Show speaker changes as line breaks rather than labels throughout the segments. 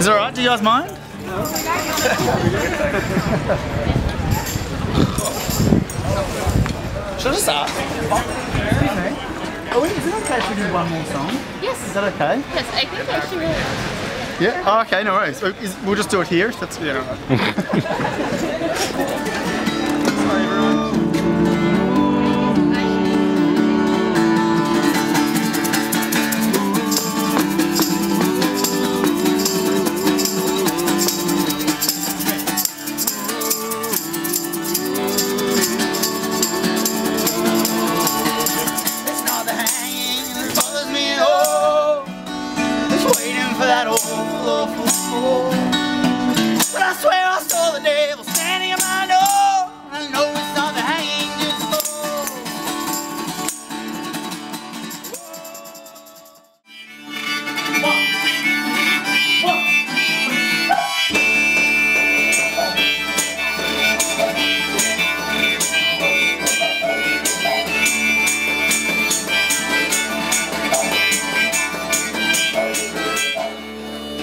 Do you guys mind? Should I just ask? Excuse me. Oh, is it okay if we do one more song?
Yes.
Is that okay?
Yes, I think actually will.
Yeah. Oh, okay, no worries. Oh, We'll just do it here. That's yeah.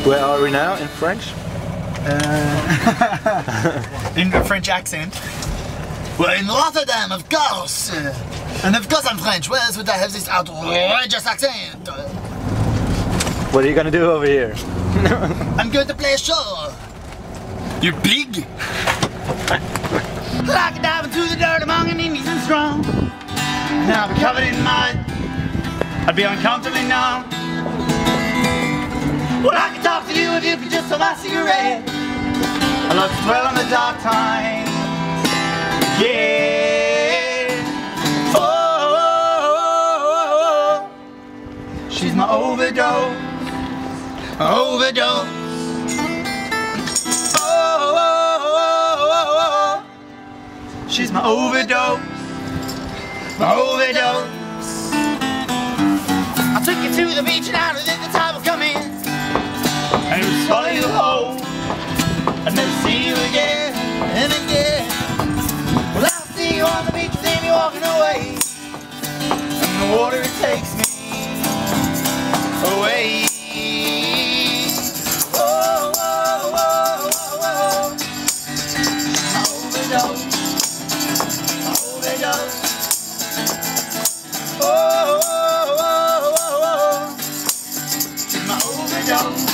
Where are we now in French?
in a French accent. We're in Rotterdam, of course. Uh, and of course I'm French. Where else would I have this outrageous accent? Uh,
What are you gonna do over here?
I'm going to play a show. You pig! like a dive into the dirt among an Indians and strong. I'll be covered in mud. I'd be uncomfortably numb. Well, I to you if you could just hold my cigarette. I love to dwell on the dark times. Yeah. Oh, oh, oh, she's my overdose. Overdose. Oh, she's my overdose. My overdose. I took you to the beach and knew that the time and again. Well, I'll see you on the beach, see me walking away. And the water it takes me away. Oh, oh, oh, oh, oh. Overdose. Overdose. Oh, oh, oh, oh, oh. oh. She's my overdose.